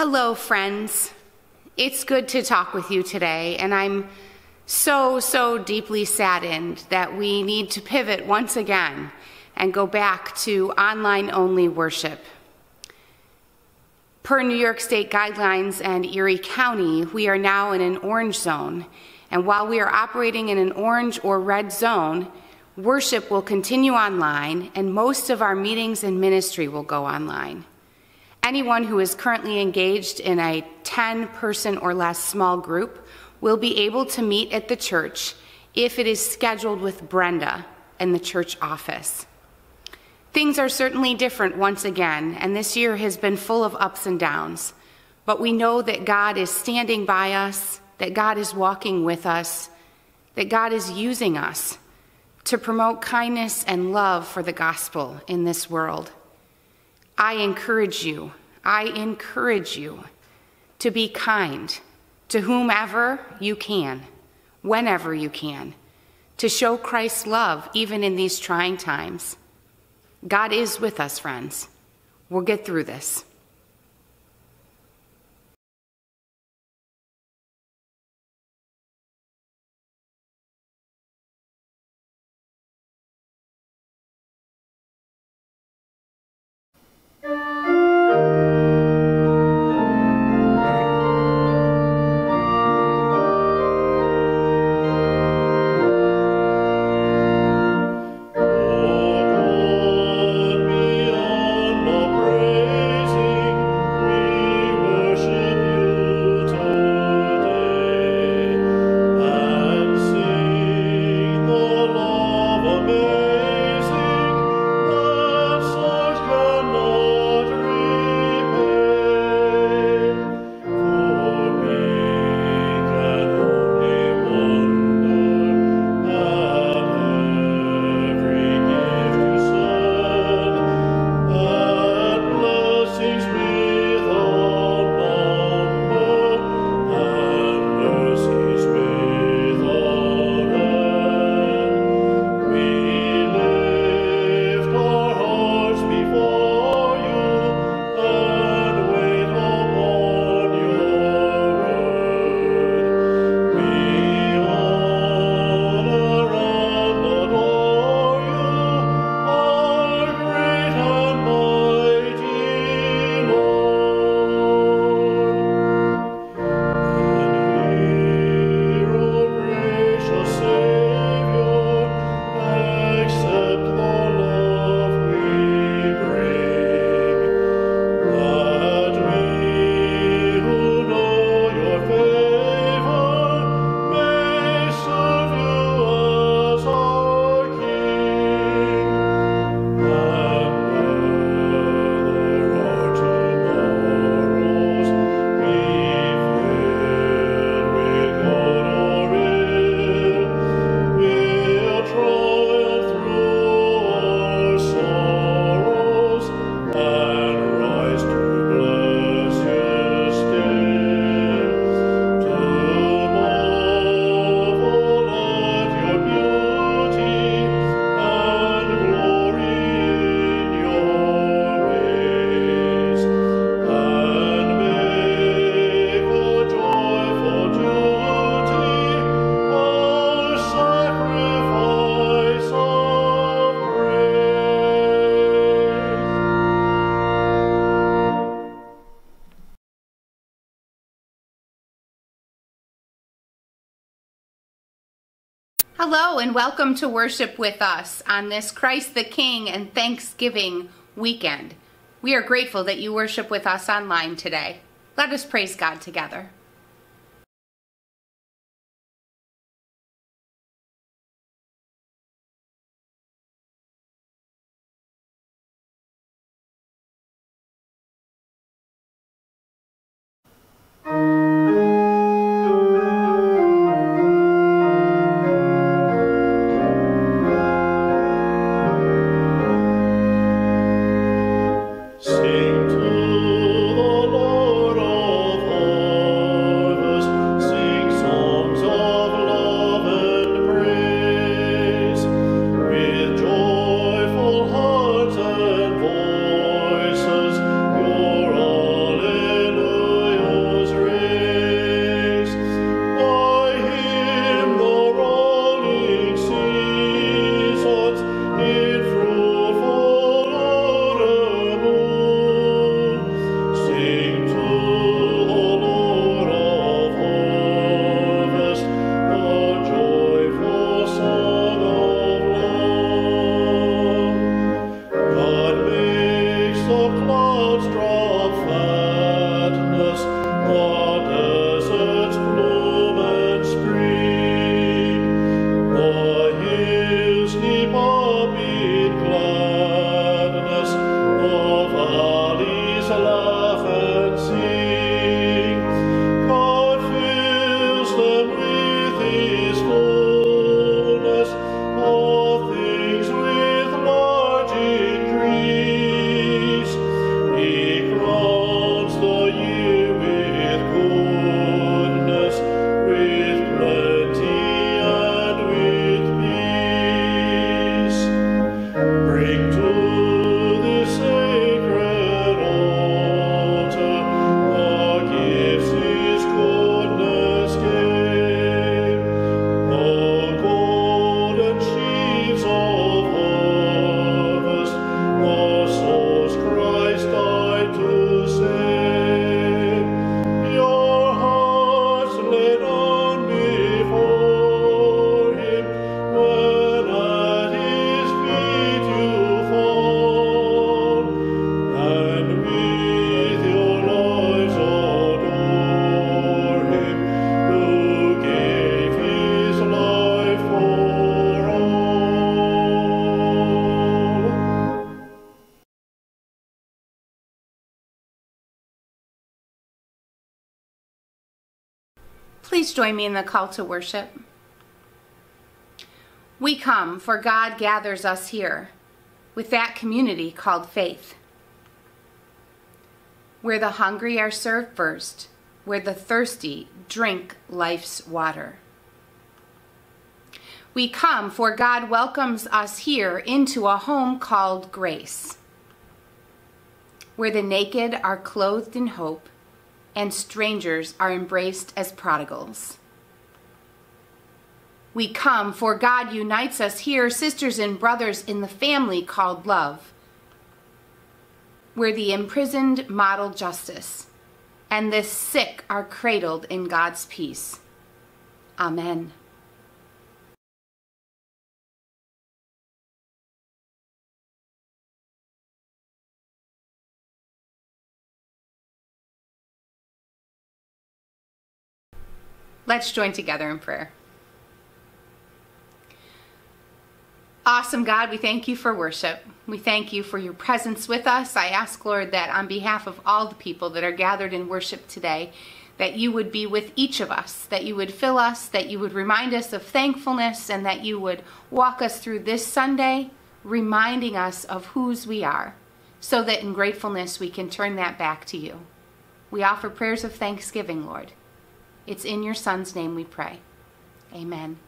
Hello, friends. It's good to talk with you today, and I'm so, so deeply saddened that we need to pivot once again and go back to online only worship. Per New York State guidelines and Erie County, we are now in an orange zone, and while we are operating in an orange or red zone, worship will continue online, and most of our meetings and ministry will go online. Anyone who is currently engaged in a 10 person or less small group will be able to meet at the church if it is scheduled with Brenda in the church office. Things are certainly different once again, and this year has been full of ups and downs. But we know that God is standing by us, that God is walking with us, that God is using us to promote kindness and love for the gospel in this world. I encourage you, I encourage you to be kind to whomever you can, whenever you can, to show Christ's love even in these trying times. God is with us, friends. We'll get through this. And welcome to worship with us on this Christ the King and Thanksgiving weekend. We are grateful that you worship with us online today. Let us praise God together. Join me in the call to worship. We come, for God gathers us here with that community called faith, where the hungry are served first, where the thirsty drink life's water. We come, for God welcomes us here into a home called grace, where the naked are clothed in hope and strangers are embraced as prodigals. We come, for God unites us here, sisters and brothers, in the family called love, where the imprisoned model justice and the sick are cradled in God's peace. Amen. Let's join together in prayer. Awesome God, we thank you for worship. We thank you for your presence with us. I ask, Lord, that on behalf of all the people that are gathered in worship today, that you would be with each of us, that you would fill us, that you would remind us of thankfulness, and that you would walk us through this Sunday, reminding us of whose we are, so that in gratefulness we can turn that back to you. We offer prayers of thanksgiving, Lord. It's in your Son's name we pray. Amen.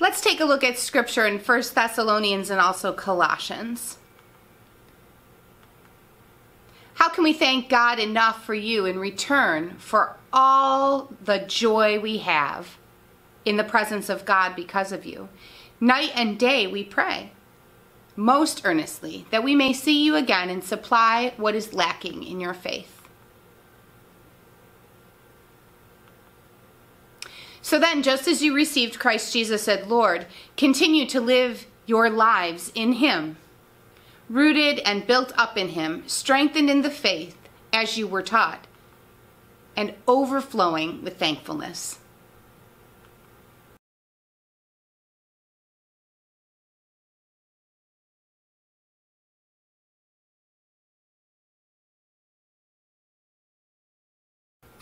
Let's take a look at scripture in 1 Thessalonians and also Colossians. How can we thank God enough for you in return for all the joy we have in the presence of God because of you? Night and day we pray, most earnestly, that we may see you again and supply what is lacking in your faith. So then, just as you received Christ Jesus as Lord, continue to live your lives in Him, rooted and built up in Him, strengthened in the faith as you were taught, and overflowing with thankfulness.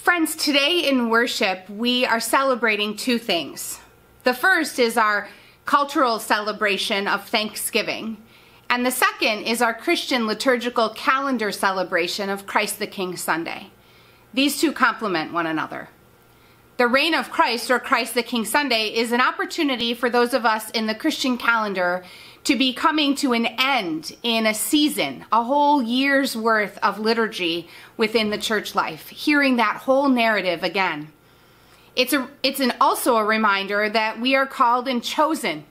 Friends, today in worship, we are celebrating two things. The first is our cultural celebration of Thanksgiving, and the second is our Christian liturgical calendar celebration of Christ the King Sunday. These two complement one another. The reign of Christ, or Christ the King Sunday, is an opportunity for those of us in the Christian calendar to be coming to an end in a season, a whole year's worth of liturgy within the church life, hearing that whole narrative again. It's, a, it's an, also a reminder that we are called and chosen,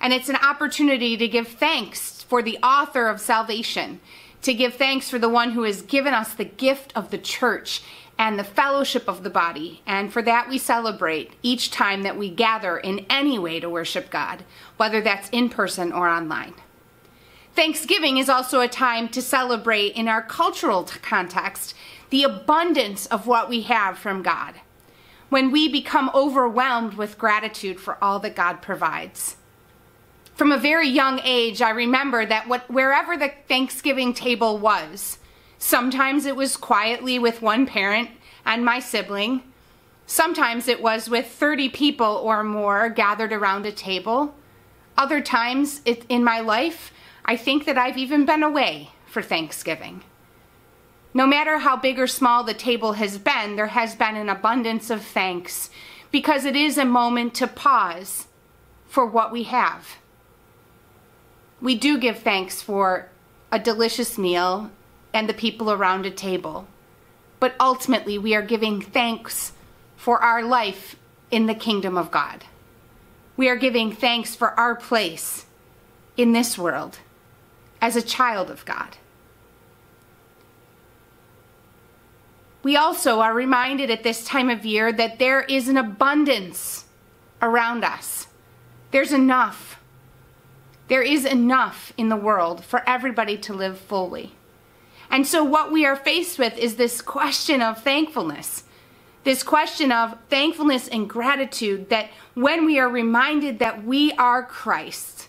and it's an opportunity to give thanks for the author of salvation, to give thanks for the one who has given us the gift of the church and the fellowship of the body. And for that, we celebrate each time that we gather in any way to worship God, whether that's in person or online. Thanksgiving is also a time to celebrate in our cultural context the abundance of what we have from God. When we become overwhelmed with gratitude for all that God provides. From a very young age, I remember that what, wherever the Thanksgiving table was, sometimes it was quietly with one parent and my sibling, sometimes it was with 30 people or more gathered around a table. Other times it, in my life, I think that I've even been away for Thanksgiving. No matter how big or small the table has been, there has been an abundance of thanks because it is a moment to pause for what we have. We do give thanks for a delicious meal and the people around a table, but ultimately we are giving thanks for our life in the kingdom of God. We are giving thanks for our place in this world as a child of God. We also are reminded at this time of year that there is an abundance around us. There's enough. There is enough in the world for everybody to live fully. And so, what we are faced with is this question of thankfulness. This question of thankfulness and gratitude that when we are reminded that we are Christ,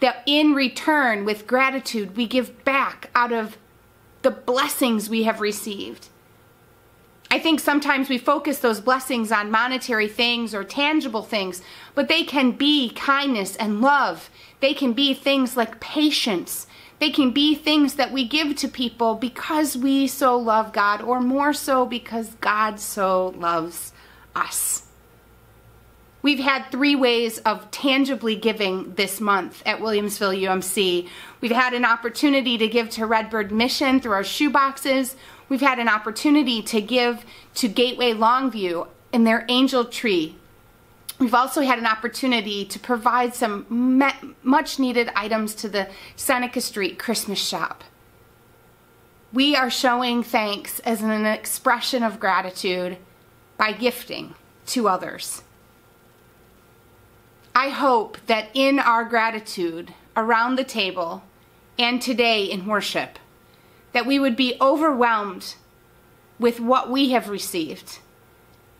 that in return, with gratitude, we give back out of the blessings we have received. I think sometimes we focus those blessings on monetary things or tangible things, but they can be kindness and love. They can be things like patience. They can be things that we give to people because we so love God, or more so because God so loves us. We've had three ways of tangibly giving this month at Williamsville UMC. We've had an opportunity to give to Redbird Mission through our shoe boxes. We've had an opportunity to give to Gateway Longview in their angel tree. We've also had an opportunity to provide some much needed items to the Seneca Street Christmas shop. We are showing thanks as an expression of gratitude by gifting to others. I hope that in our gratitude around the table and today in worship, that we would be overwhelmed with what we have received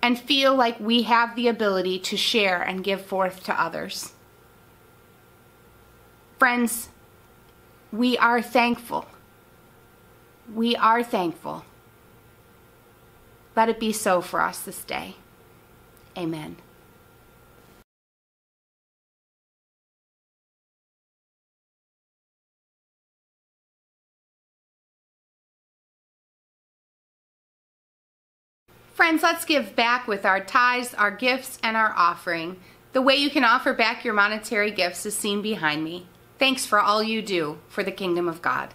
and feel like we have the ability to share and give forth to others. Friends, we are thankful. We are thankful. Let it be so for us this day. Amen. Friends, let's give back with our tithes, our gifts, and our offering. The way you can offer back your monetary gifts is seen behind me. Thanks for all you do for the kingdom of God.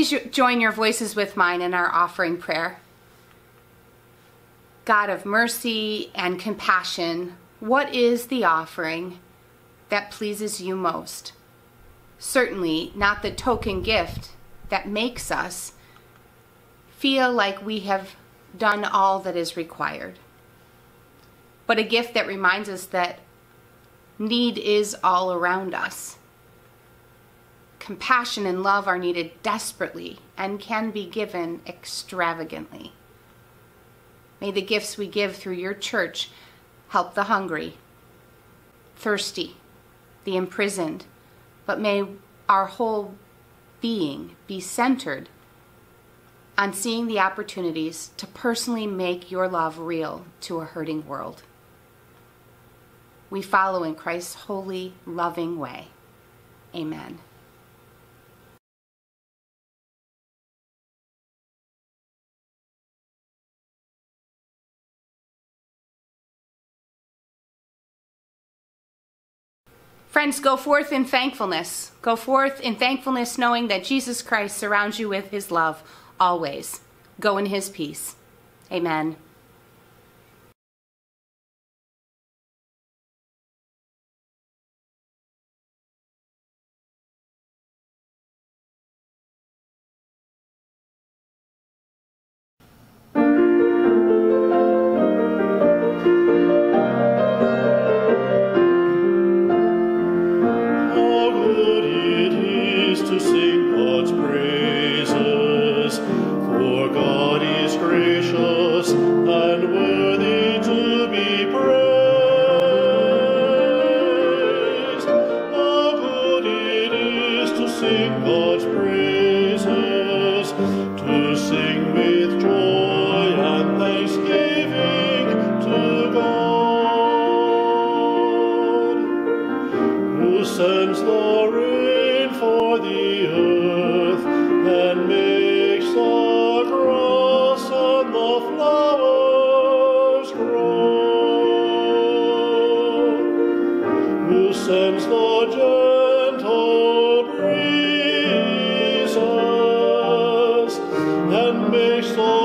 Please join your voices with mine in our offering prayer. God of mercy and compassion, what is the offering that pleases you most? Certainly not the token gift that makes us feel like we have done all that is required, but a gift that reminds us that need is all around us. Compassion and love are needed desperately and can be given extravagantly. May the gifts we give through your church help the hungry, thirsty, the imprisoned, but may our whole being be centered on seeing the opportunities to personally make your love real to a hurting world. We follow in Christ's holy, loving way. Amen. Friends, go forth in thankfulness. Go forth in thankfulness, knowing that Jesus Christ surrounds you with his love always. Go in his peace. Amen. Sing God's praises